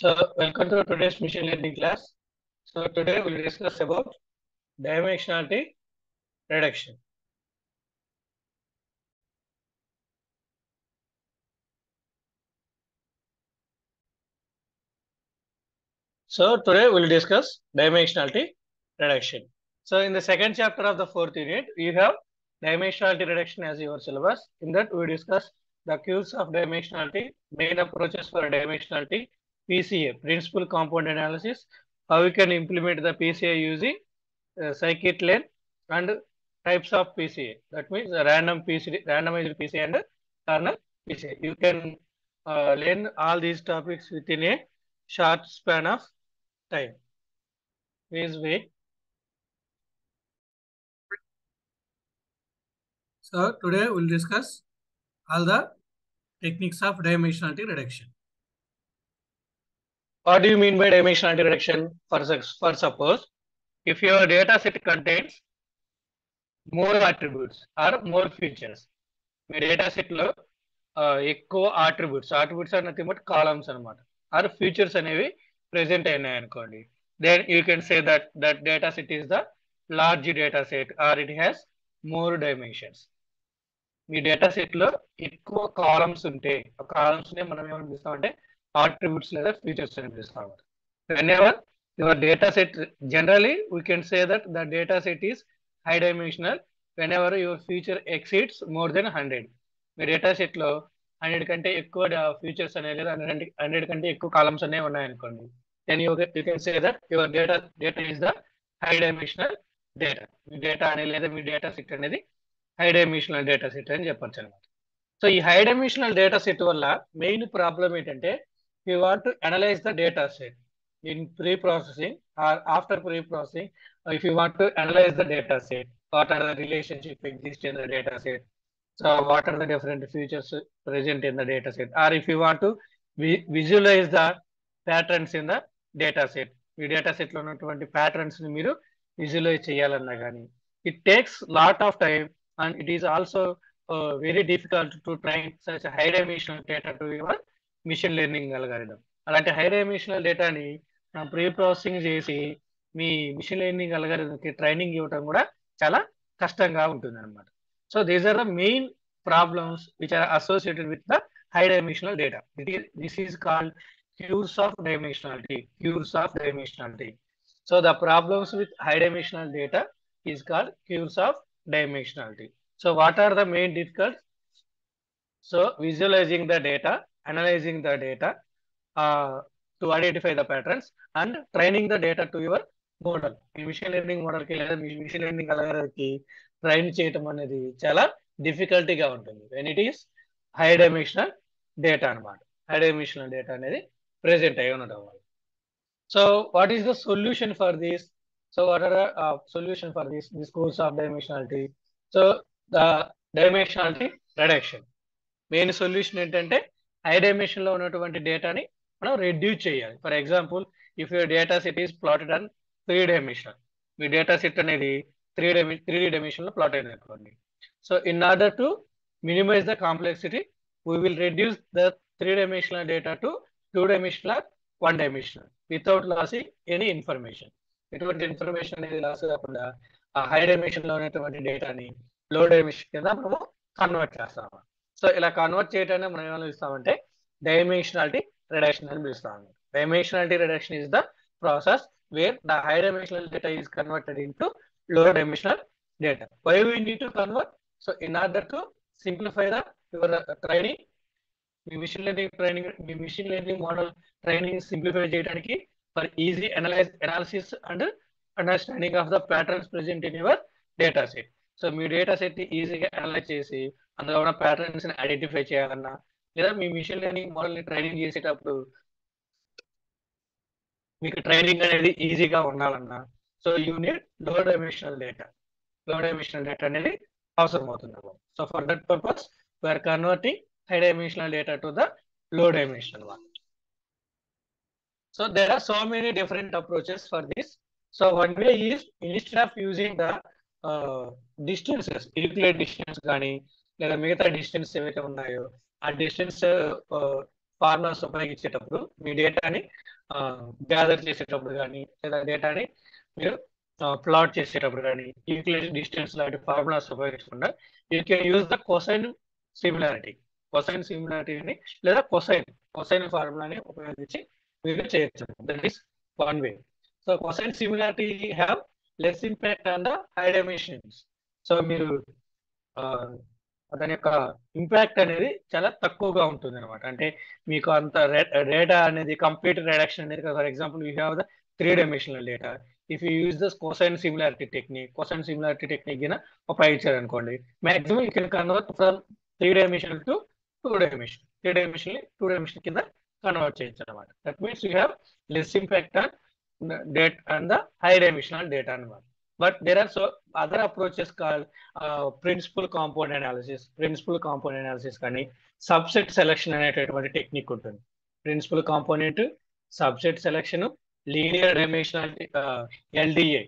So welcome to today's machine learning class. So today we'll discuss about dimensionality reduction. So today we'll discuss dimensionality reduction. So in the second chapter of the fourth unit, you have dimensionality reduction as your syllabus. In that we discuss the cures of dimensionality, main approaches for dimensionality, PCA, principal component analysis, how we can implement the PCA using uh, scikit-learn and types of PCA. That means random PCA, randomized PCA and kernel PCA. You can uh, learn all these topics within a short span of time. Please wait. So today we'll discuss all the techniques of dimensionality reduction. What do you mean by dimensional reduction? For, for suppose, if your data set contains more attributes or more features, మీ data సెట్లో ఎక్కువ attributes attributes అన్న nothing but columns అనమాట or features అనేవి present అయినాయి అనుకోండి. Then you can say that that data set is the large data set or it has more dimensions me data సెట్లో ఎక్కువ కాలమ్స్ ఉంటే ఆ కాలమ్స్ నే మనం ఏమనిపిస్తామంటే attributes లేదా features అని పిలుస్తాం whenever your data set generally we can say that the data set is high dimensional whenever your future exceeds more than hundred me data సెట్లో హండ్రెడ్ కంటే ఎక్కువ ఫీచర్స్ అనేవి లేదా హండ్రెడ్ హండ్రెడ్ కంటే ఎక్కువ కాలమ్స్ అనేవి ఉన్నాయనుకోండి then you you can say that your data data is the high dimensional data me data అనేది లేదా మీ డేటా సెట్ అనేది హై డైమెన్షనల్ డేటా సెట్ అని చెప్పొచ్చు అనమాట సో ఈ హై డైమెన్షనల్ డేటా సెట్ వల్ల మెయిన్ ప్రాబ్లం ఏంటంటే you want to analyse the data set in pre processing or after pre processing if you want to analyse the data set what are the relationship exist in the data set so what are the different futures present in the data set or if you want to visualise the patterns in the data set ఈ data సెట్లో ఉన్నటువంటి ప్యాటర్న్స్ని మీరు visualise చేయాలన్నా కానీ it takes lot of time and it is also very difficult to train such high dimensional data to your machine learning algorithm. అలాంటి high dimensional డేటాని pre processing చేసి మీ మిషన్ లెర్నింగ్ అల్గారిథంకి ట్రైనింగ్ ఇవ్వడం కూడా చాలా కష్టంగా ఉంటుంది అనమాట so these are the main problems which are associated with the high dimensional data this is called curse of dimensionality curse of dimensionality so the problems with high dimensional data is called curse of dimensionality so what are the main difficult so visualising the data analyzing the data to identify the the and training the data to your model ఈ machine learning మోడల్కి లేదా machine learning అలగరకి train చేయటం అనేది చాలా డిఫికల్టీగా ఉంటుంది when it is high dimensional data అనమాట హై డైమెన్షనల్ డేటా అనేది ప్రెసెంట్ అయి ఉండడం వల్ల so what is the solution for this so what are solution for this this course of dimensionality so the dimensionality reduction main solution ఏంటంటే high డైమెన్షన్లో ఉన్నటువంటి డేటాని మనం రెడ్యూస్ చేయాలి. For example if your data set is plotted on three dimension me data set అనేది three డైమె three డైమెన్షన్లో plot అయింది అనుకోండి. So in order to minimise the complexity we will reduce the three dimensional data to two dimensional one dimensional without losing any information ఎటువంటి information అనేది loss కాకుండా ఆ high డైమెన్షన్లో ఉన్నటువంటి డేటాని లో డైమెన్షన్ కింద మనము కన్వర్ట్ చేస్తాము. సో ఇలా కన్వర్ట్ చేయడానికి మనం ఏమైనా ఇస్తామంటే డైమెన్షనాలిటీ రిడక్షన్ అని పిలుస్తాము dimensionality reduction is the process where the high dimensional data is converted into lower dimensional data why we need to convert so in order to simplify the your training me machine learning training me machine learning model training simplify చేయడానికి for easy analyse analysis and understanding of the patterns present in your data set so me data set ఈజీగా analyse చేసి అందులో ఉన్న ప్యాటర్న్స్ని identify చేయాలన్నా లేదా మీ machine learning మోడల్ని ట్రైనింగ్ చేసేటప్పుడు మీకు ట్రైనింగ్ అనేది ఈజీగా ఉండాలన్నా so you need low dimensional data low dimensional data అనేది అవసరం అవుతుంది so for that purpose we are converting high dimensional data to the low dimensional one so there are so many different approaches for this so one way is instead of using the distances irregular distance కానీ లేదా మిగతా distance ఏవైతే ఉన్నాయో ఆ distance formulas ఉపయోగించేటప్పుడు మీ డేటాని gather చేసేటప్పుడు కానీ లేదా డేటాని మీరు ప్లాట్ చేసేటప్పుడు కానీ ఈక్వలేషన్ డిస్టెన్స్ లాంటి ఫార్ములాస్ ఉపయోగించకుండా you can use the cosine similarity cosine సిమిలారిటీని లేదా కొసైన్ కొసైన్ ఫార్ములాని ఉపయోగించి మీరు చేయొచ్చు. That is one way so cosine similarity have less impact on the high dimensions so మీరు దాని యొక్క ఇంపాక్ట్ అనేది చాలా తక్కువగా ఉంటుంది అనమాట అంటే మీకు అంత డేటా అనేది కంప్లీట్ రిడక్షన్ అనేది for example you have the three dimensional data if you use this cosine similarity technique cosine similarity technique గిన ఉపయోగించారు అనుకోండి. Maximum you can convert from three dimensional to two dimension three dimension two dimension కింద convert చేయొచ్చు అనమాట that means you have less impact on data and the high dimensional data అనమాట but there are so other approaches call principal compound analysis principal compound analysis కానీ subset selection అనేటటువంటి technique ఉంటుంది. Principal component subset selection linear dimensionality L D A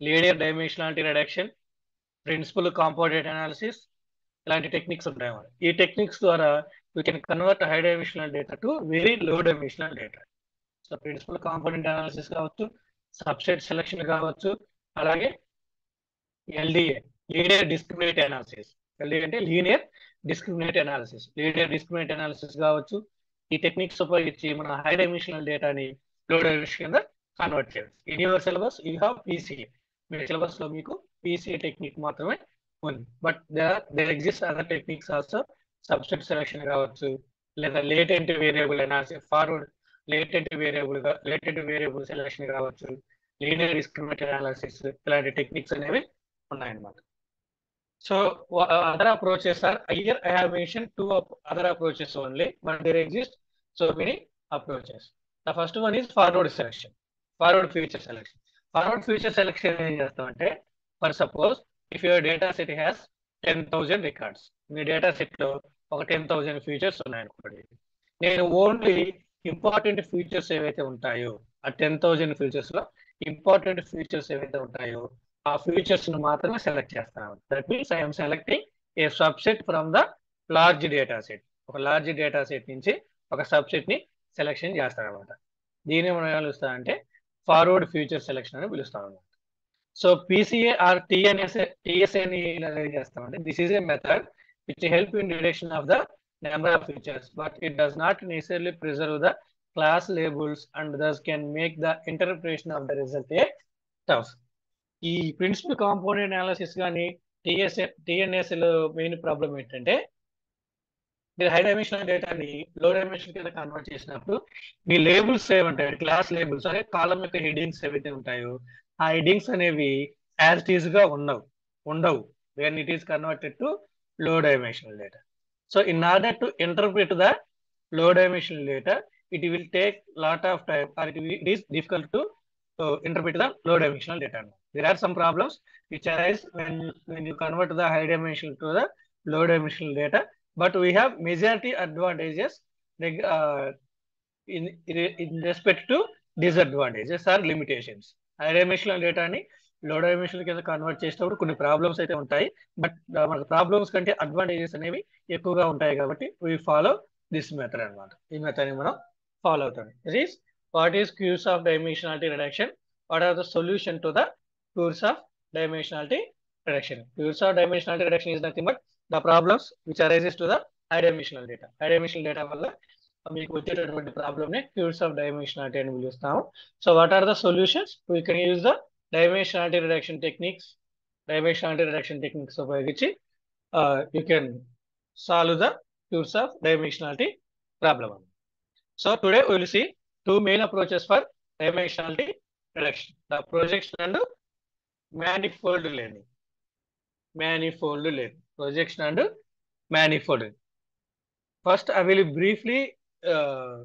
linear dimensionality reduction principal component analysis ఇలాంటి techniques ఉంటాయి ఈ techniques ద్వారా you can convert high dimensional data to very low dimensional data so principal component analysis కావచ్చు subset selection కావచ్చు అలాగే L D A linear discriminant analysis L D A అంటే linear discriminant analysis linear discriminant analysis కావచ్చు. ఈ techniques ఉపయోగించి మన high dimensional డేటాని low dimension కింద కన్వర్ట్ చేయాలి in your syllabus you have P C A మీ సిలబస్లో మీకు పీసీఏ టెక్నిక్ మాత్రమే ఉంది. But there there exist other techniques also subset selection కావచ్చు లేదా latent variable analysis forward latent variable latent variable selection కావచ్చు. Linear discriminant analysis ఇలాంటి techniques అనేవి ఉన్నాయన్నమాట. So other approaches are ear I have mention two other approaches only but there exist so many approaches. The first one is forward selection forward future selection. Forward future selection ఏం చేస్తామంటే for suppose if your data set has ten thousand records me data సెట్లో ఒక ten thousand features ఉన్నాయనుకోండి నేను only important features ఏవైతే ఉంటాయో ఆ ten thousand ఫీచర్స్లో ఇంపార్టెంట్ ఫీచర్స్ ఏవైతే ఉంటాయో ఆ ఫీచర్స్ను మాత్రమే సెలెక్ట్ చేస్తాను. That means I'm selecting a subset from the large data set ఒక లార్జ్ డేటా సెట్ నుంచి ఒక సబ్సెట్ని సెలెక్షన్ చేస్తాను అనమాట దీన్ని మనం పిలుస్తా అంటే ఫార్వర్డ్ ఫ్యూచర్ సెలెక్షన్ అని పిలుస్తాం అనమాట సో పీసీఏ ఆర్ టిఎన్ఎస్ఏ టిఎస్ఏని చేస్తామంటే this is a method which help in deduction of the number of features but it does not necessarily preserve the class labels and thus can make the interpretation of the result a tough ఈ principal component analysis కానీ TSA టిఎన్ఎస్ఏలో main problem ఏంటంటే మీరు high dimensional డేటాని low dimension కింద convert చేసినప్పుడు మీ labels ఏమంటాయి? క్లాస్ లేబుల్స్ అదే కాలం యొక్క హెడ్డింగ్స్ ఏవైతే ఉంటాయో ఆ హెడ్డింగ్స్ అనేవి యాజ్ టీజ్గా ఉండవు. ఉండవు. When it is converted to low dimensional data so in order to interpret the low dimensional data it will take lot of time or it, will, it is difficult to uh, interpret the low dimensional data. There are some problems which arise when, when you convert the high dimensional to the low dimensional data, but we have majority advantages uh, in, in respect to disadvantages or limitations. High dimensional డేటాని low dimensional కింద convert చేసేటప్పుడు కొన్ని problems అయితే ఉంటాయి but మన problems కంటే advantages అనేవి ఎక్కువగా ఉంటాయి కాబట్టి వీ ఫాలో దిస్ మెథడ్ అనమాట ఈ మెథడ్ మనం ఫాలో అవుతాడు that is what is curse of dimensionality reduction what are the solution to the curse of dimensionality reduction curse of dimensionality reduction is nothing but the problems which arises to the high dimensional data high dimensional data వల్ల మీకు వచ్చేటటువంటి ప్రాబ్లమ్ని curse of dimensionality అని పిలుస్తాము. So what are the solutions we can use the dimensionality reduction techniques dimensionality reduction techniques ఉపయోగించి you can solve the curse of dimensionality problem So today we will see two main approaches for dimensionality reduction. The projection and manifold learning. Manifold learning. Projection and manifold. First, I will briefly uh,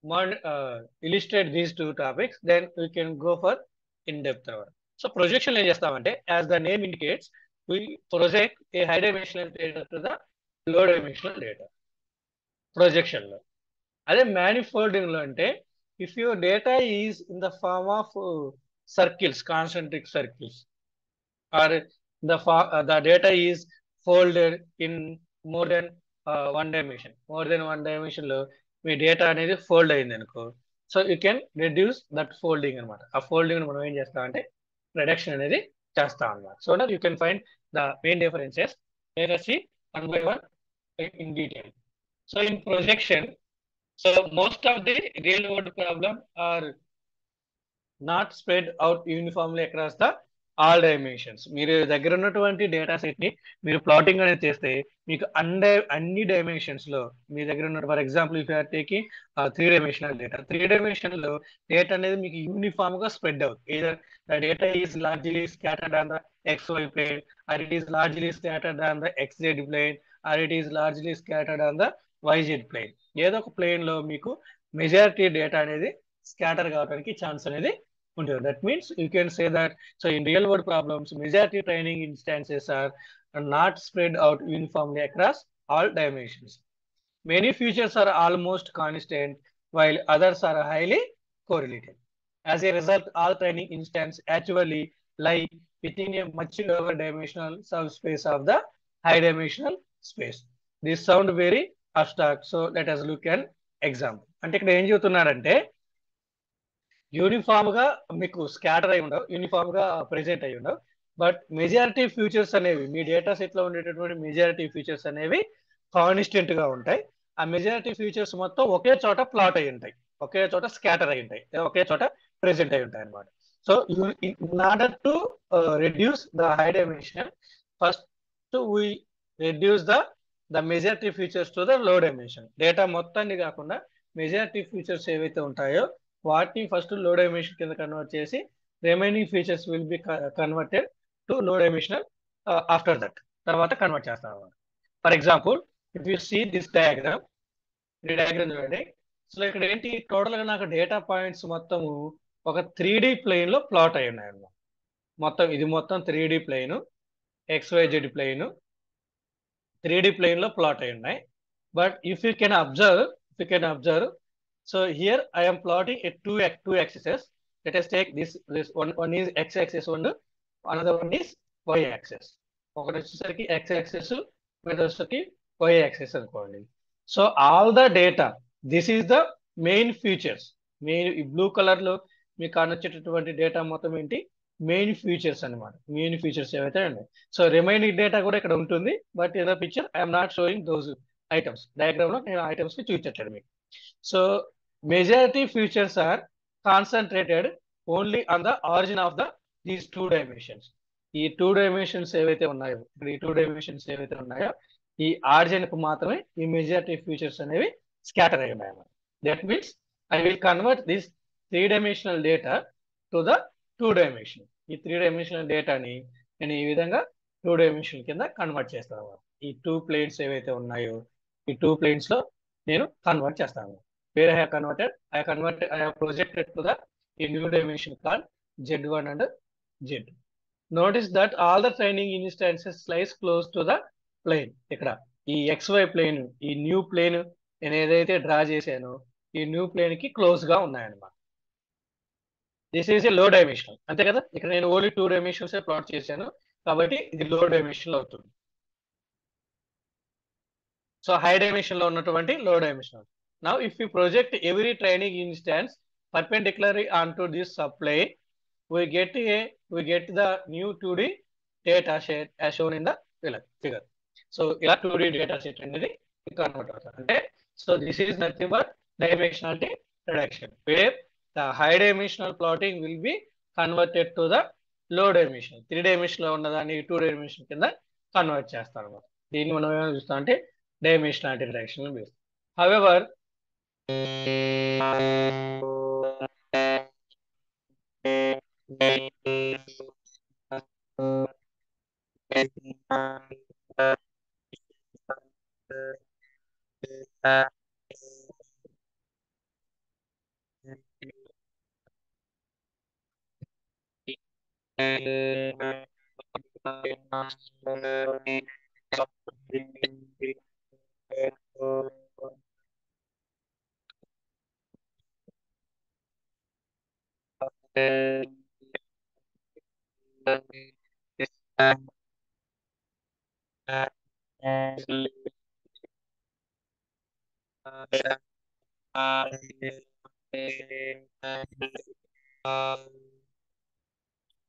one, uh, illustrate these two topics. Then we can go for in-depth. So projection ఏం చేస్తామంటే as the name indicates, we project a high dimensional data to the low dimensional data ప్రొజెక్షన్లో అదే మ్యానిఫోల్డింగ్లో అంటే if your data is in the form of circles concentric circles or the the data is folded in more than one dimension more than one డైమెన్షన్లో మీ data అనేది fold అయింది అనుకో. So you can reduce that folding అనమాట ఆ folding మనం ఏం చేస్తామంటే reduction అనేది చేస్తాం అనమాట so that you can find the main differences let us one one by in in detail. So so most of the real world problem are not spread out uniformly across the all dimensions మీరు దగ్గర ఉన్నటువంటి data సెట్ని మీరు plotting అనేది చేస్తే మీకు అన్ని అన్ని డైమెన్షన్స్లో మీ దగ్గర ఉన్న for example if you are taking three dimensional data three డైమెన్షన్లో data అనేది మీకు యూనిఫామ్గా స్ప్రెడ్ అవుతుంది either the data is largely scattered on the X Y plane or it is largely scattered on the X Z plane or it is largely scattered on the Y Z plane ఏదో ఒక ప్లేన్లో మీకు majority data అనేది scatter కావడానికి chance అనేది ఉంటుంది. That means you can say that so in real world problems majority training instances are not spread out uniformly across all dimensions many features are almost constant while others are highly correlated as a result all training instance actually lie within a much lower dimensional subspace of the high dimensional space. This sound very abstract. So let us look an example. అంటే ఇక్కడ ఏం చెబుతున్నాడంటే యూనిఫామ్గా మీకు scatter అయి ఉండవు యూనిఫామ్గా present అయి ఉండవు. But majority features అనేవి మీ డేటా సెట్లో ఉండేటటువంటి మెజారిటీ ఫీచర్స్ అనేవి కాన్స్టెంట్గా ఉంటాయి. ఆ మెజారిటీ ఫీచర్స్ మొత్తం ఒకే చోట ప్లాట్ అయి ఉంటాయి. ఒకే చోట స్కాటర్ అయి ఉంటాయి. ఒకే చోట ప్రెజెంట్ అయి ఉంటాయి అనమాట so in order to reduce the high dimension first we reduce the the majority features to the low dimension data మొత్తాన్ని కాకుండా మెజారిటీ ఫీచర్స్ ఏవైతే ఉంటాయో వాటిని ఫస్ట్లో డైమెన్షన్ కింద కన్వర్ట్ చేసి remaining features will be converted to low dimensional after that తర్వాత convert చేస్తాం for example if you see this diagram ఈ డయాగ్రామ్ చూడండి. సో ఇక్కడ ఏంటి? టోటల్గా నాకు డేటా పాయింట్స్ మొత్తము ఒక త్రీ డి ప్లెయిన్లో ప్లాట్ అయి ఉన్నాయన్నమాట మొత్తం ఇది మొత్తం three D plane X Y Z plane three D ప్లేన్లో ప్లాట్ అయి ఉన్నాయి. But if you can observe if you can observe so here I'm plotting a two two axes let's take this this one one is X axis one another one is Y axis ఒకటి వచ్చేసరికి X axis ఒకటి వచ్చేసరికి why axis అనుకోండి. So all the data this is the main features main ఈ blue కలర్లో మీకు కానొచ్చేటటువంటి data మొత్తం ఏంటి? మెయిన్ ఫీచర్స్ అనమాట మెయిన్ ఫీచర్స్ ఏవైతే ఉన్నాయి. సో రిమైనింగ్ డేటా కూడా ఇక్కడ ఉంటుంది. But in the picture I'm not showing those items. డయాగ్రామ్లో నేను ఐటమ్స్ని చూపించట్లేదు మీకు. So majority features are concentrated only on the origin of the these two dimensions. ఈ టూ డైమెన్షన్స్ ఏవైతే ఉన్నాయో ఈ టూ డైమెన్షన్స్ ఏవైతే ఉన్నాయో ఈ ఆరిజిన్కు మాత్రమే ఈ మెజారిటీ ఫీచర్స్ అనేవి స్కాటర్ అయ్యి ఉన్నాయి that means I will convert this three dimensional data to the two dimension. ఈ త్రీ డైమెన్షనల్ డేటాని నేను ఈ విధంగా టూ డైమెన్షన్ కింద కన్వర్ట్ చేస్తాను ఈ టూ ప్లేన్స్ ఏవైతే ఉన్నాయో ఈ టూ ప్లేన్స్లో నేను కన్వర్ట్ చేస్తాను. వేరే have converted I convert I have projected to the ఈ new dimension call Z one and Z. Notice that all the training instances slice close to the plane ఇక్కడ ఈ X Y plane ఈ new plane నేను ఏదైతే draw చేశానో ఈ new ప్లేన్కి క్లోజ్గా ఉన్నాయన్నమాట. This is a low dimensional అంతే కదా? ఇక్కడ నేను ఓన్లీ టూ డైమెన్షన్స్ ప్లాట్ చేశాను. కాబట్టి ఇది లో డైమెన్షన్లో అవుతుంది. సో హై డైమెన్షన్లో ఉన్నటువంటి low dimension now if you project every training instance perpendicularly on to this supply we get a we get the new 2D data set as shown in the figure. So ఇలా 2D data set అనేది convert అవుతుంది. అంటే so this is nothing but dimensionality reduction where high high plotting will be converted to the low dimension three డైమెన్షన్లో ఉన్నదాన్ని two dimension కింద convert చేస్తారు అనమాట దీన్ని మనం ఏమైనా చూస్తాం అంటే డైమెన్షన్ అంటే direction however Uh, Um,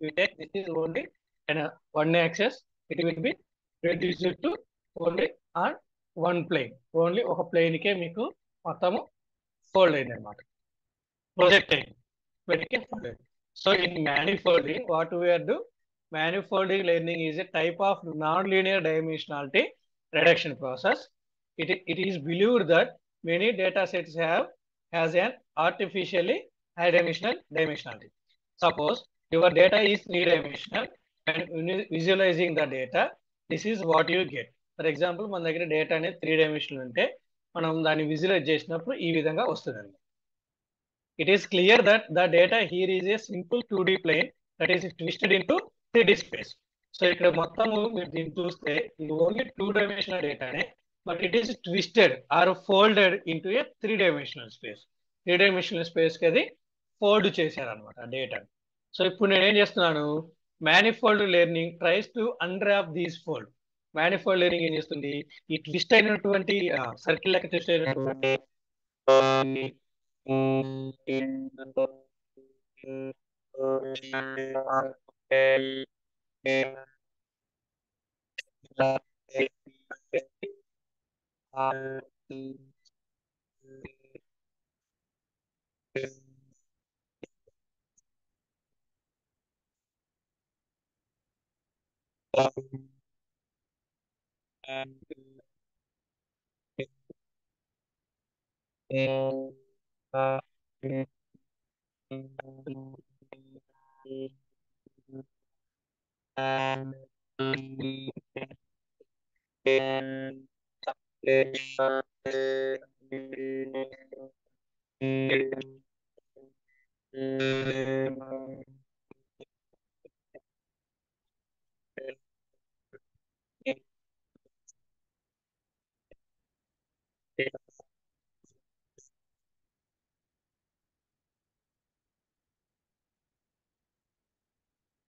you take this is only and uh, one axis it will be reduced to only on one plane only ఒక ప్లేన్ కే మీకు మొత్తము ఫోల్డ్ అయింది అనమాట ప్రొజెక్ట్ అయింది వీటికి ఫోల్డ్ అయింది so in manifolding what we're do manifolding learning is a type of non linear dimensionality reduction process it it is believed that many data sets have has an artificially high dimensional dimensionality suppose your data is three dimensional and visualizing the visualizing the data this is what you get. For example మన దగ్గర data అనేది three dimensional ఉంటే మనం దాన్ని visualise చేసినప్పుడు ఈ విధంగా వస్తుందండి. It is clear that the data here is a simple two D plane that is twisted into three D space so ఇక్కడ మొత్తము మీరు దీన్ని చూస్తే ఇది only two dimensional డేటానే but it is twisted or folded into a three dimensional space three dimensional స్పేస్కి అది fold చేశారనమాట data so ఇప్పుడు నేను ఏం చేస్తున్నాను? Manifold learning tries to unwrap these fold manifold learning ఏం చేస్తుంది? ఈ ట్విస్ట్ అయినటువంటి సర్కిల్ లెక్క ట్విస్ట్ అయినటువంటి Thank Um, and, and, uh, and, and, and, Yeah.